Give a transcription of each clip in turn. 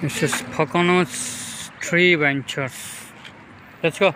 This is Pocono's Tree Ventures. Let's go.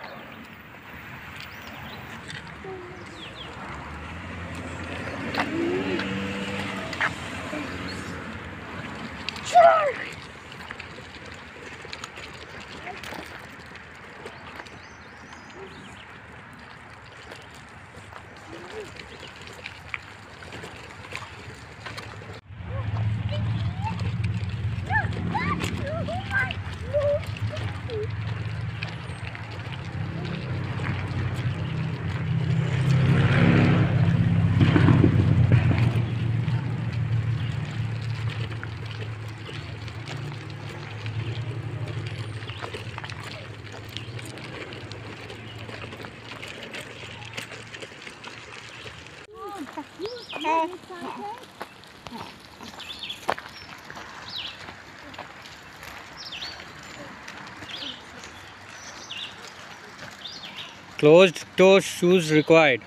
Closed toe shoes required.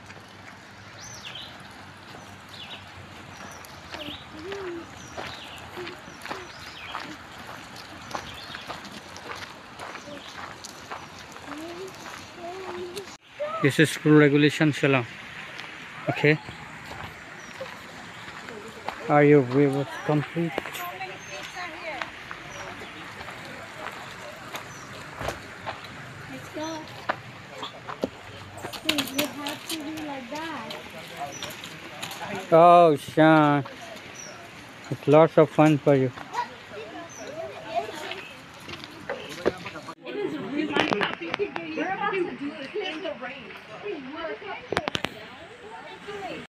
This is rule regulation Shalom. Okay. Are your waivers complete? Let's go. You have to do like that. Oh, Sean. It's lots of fun for you. Being up and about on the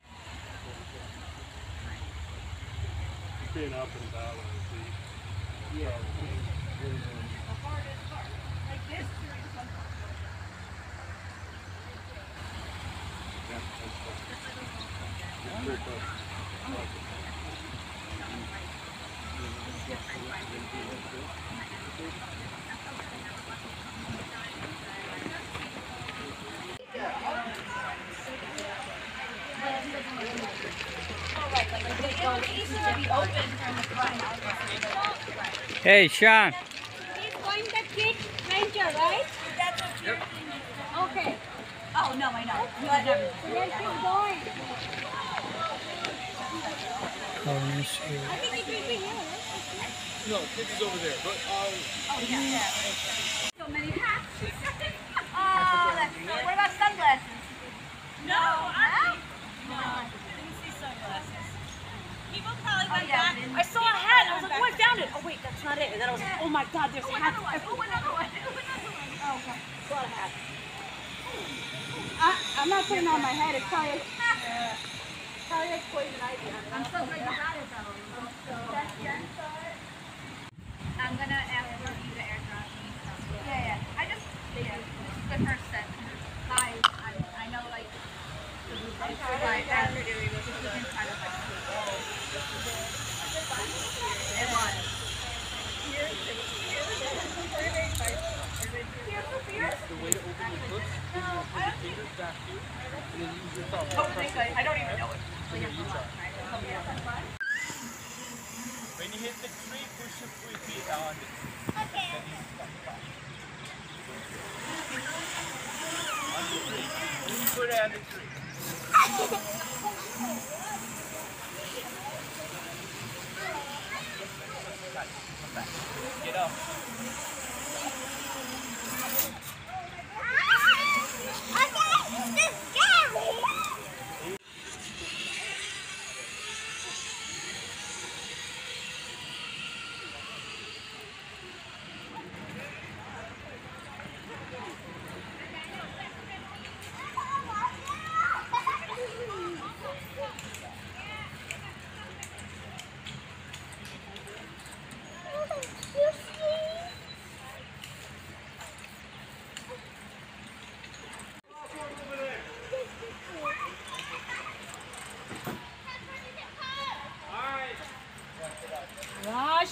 sea. Hey, Sean. He's going the kid venture, right? Okay. Oh, no, I know. You had never. Let's going. Oh, let me see. I think it will be here. No, kids is over there, but, um, Oh, yeah, yeah. So many hats. oh, that's good. What about sunglasses? No, actually, no. Didn't see sunglasses. People probably back. I saw a hat. I was like, oh, I found it. Oh, wait, that's not it. And then I was like, oh my God, there's a hats. Oh, another one. Oh, okay. A lot of hats. I, I'm not putting on my head. It's probably. Probably has poison ivy. I'm so glad you got it though. That's Jen's I'm gonna ask for you to airdrop me some. Yeah, yeah. I just, yeah, this is the first set. I, I, I know like, the blueprints, but after doing this, you can kind of like, it was. the way to open your hooks, put your, put your fingers back here, and then use your thumb. Thank God. I don't even know it. Here, you try. When you hit the tree, push your three feet the. Okay. Then you stop. On the tree. Put it on the tree.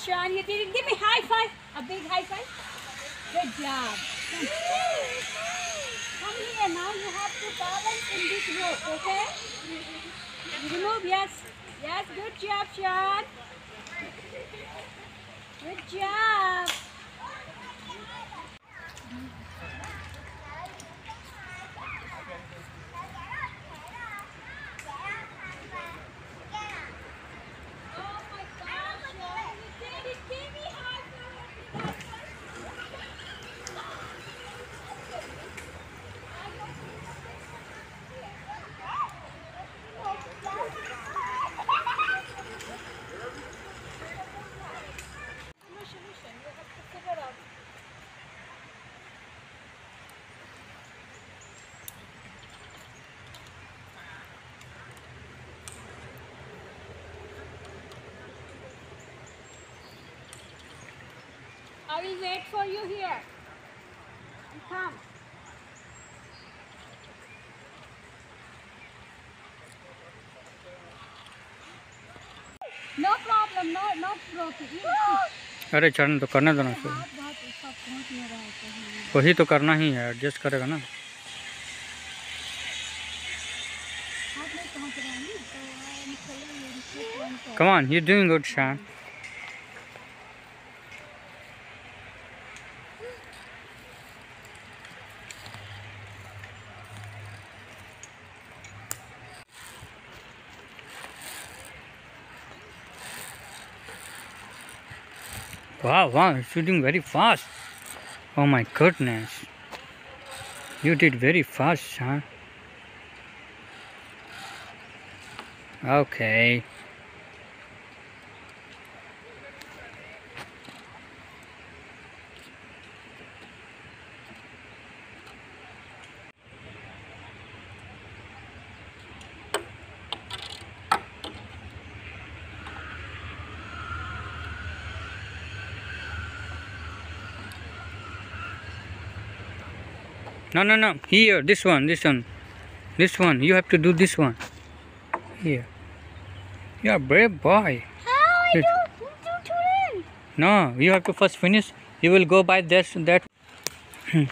Sean, you did it. Give me high five. A big high five. Good job. Come here now. You have to balance in this rope, okay? Remove, Yes. Yes. Good job, Sean. Good job. I will wait for you here. You come. No problem, no, no problem. अरे चरण तो करने देना चाहिए वही तो करना ही है एडजस्ट करेगा ना come on you doing good good, Wow, wow, shooting very fast. Oh my goodness. You did very fast, Sean. Okay. No, no, no. Here, this one, this one. This one. You have to do this one. Here. You're a brave boy. How I do do? No, you have to first finish. You will go by this, that. Hmm.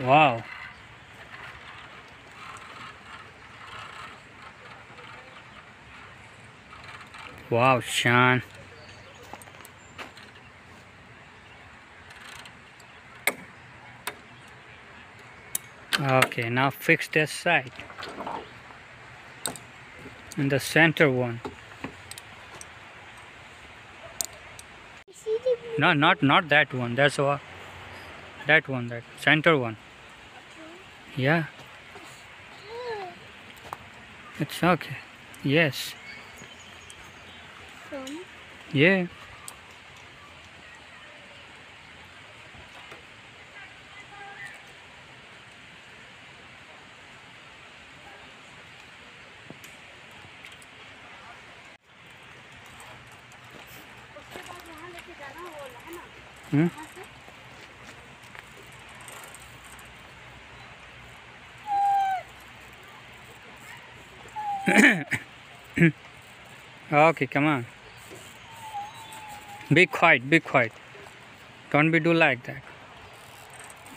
Wow. Wow, Sean. Okay, now fix this side. And the center one. No, not not that one. That's what. That one, that center one. Yeah. It's okay. Yes. Yeah. Okay, come on. Be quiet, be quiet. Don't be do like that.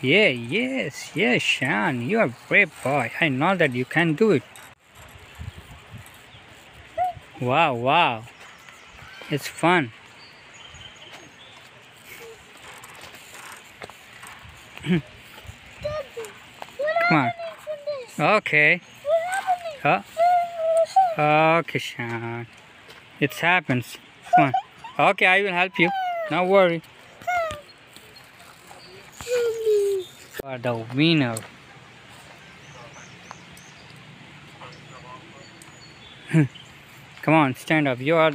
Yeah, yes, yes, Sean, you are a brave boy. I know that you can do it. Wow, wow. It's fun. Come on. Okay. Oh. Okay, Sean. It happens. Come on. Okay, I will help you. Don't worry. You are the winner. Come on, stand up. You are.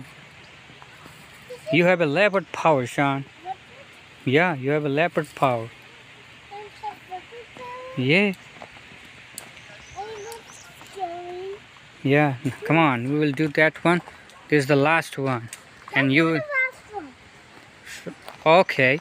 You have a leopard power, Sean. Yeah, you have a leopard power. Yeah, Yeah, come on, we will do that one. This is the last one. And you. One. Okay.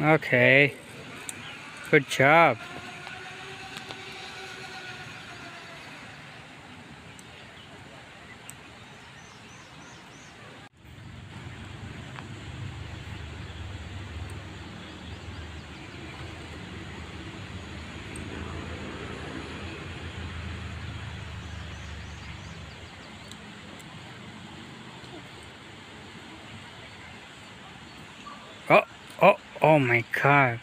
Okay. Good job. Oh, oh, my god.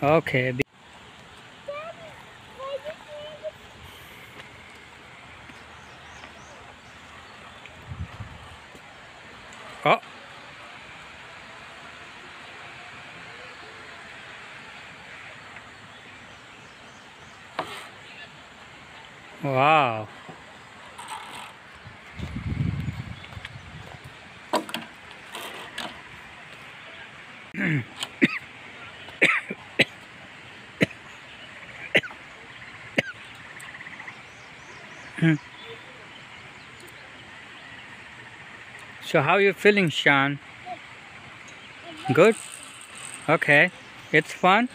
Okay. Oh. Wow. Hmm. So how are you feeling, Sean? Good? Okay. It's fun?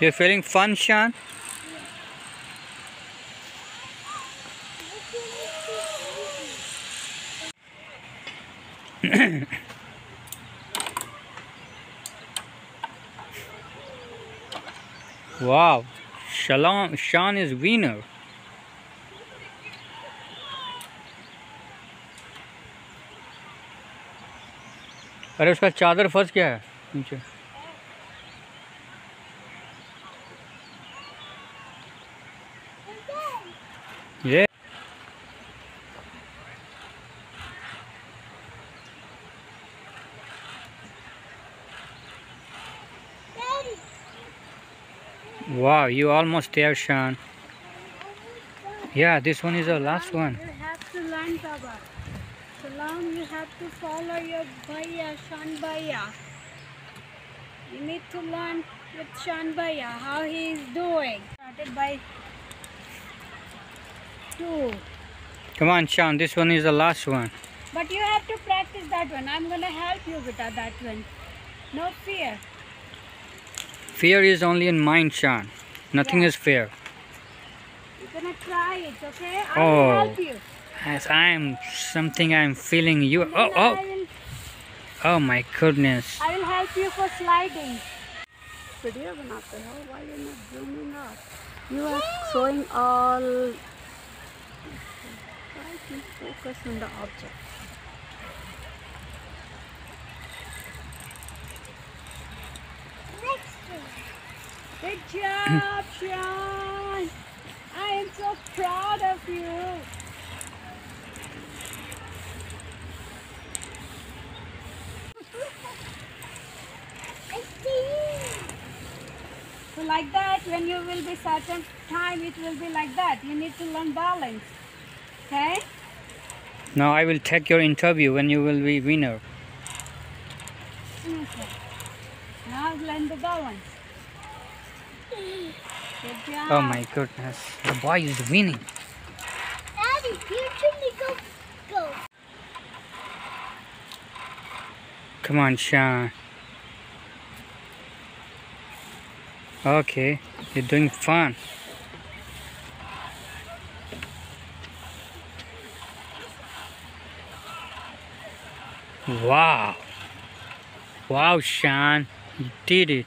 You're feeling fun, Sean? Wow. Shalom, Sean is winner. अरे उसका चादर फंस गया है नीचे ये wow you almost there Sean yeah this one is the last one You have to learn, Baba. Salam, you have to follow your Bhaiya, Shan Bhaiya. You need to learn with Shan Bhaiya how he is doing. Started by two. come on Sean this one is the last one But you have to practice that one. I'm going to help you with that, that one. No fear. fear is only in mind Sean nothing Yeah. is fair You're going to try it, okay? I Oh. will help you. as I'm something I'm feeling you oh I oh will, oh my goodness I will help you for sliding. Video बनाते हो why you not zooming up? You are showing all. Try to focus on the object. Good job, Sean. I am so proud of you. So like that, when you will be certain time, it will be like that. You need to learn balance. Okay? now I will take your interview when you will be winner Okay. Now learn the balance. Good job. Oh my goodness the boy is winning Daddy, you should go. Go. Come on, Sean. Okay, you're doing fun. Wow. Wow, Sean. You did it.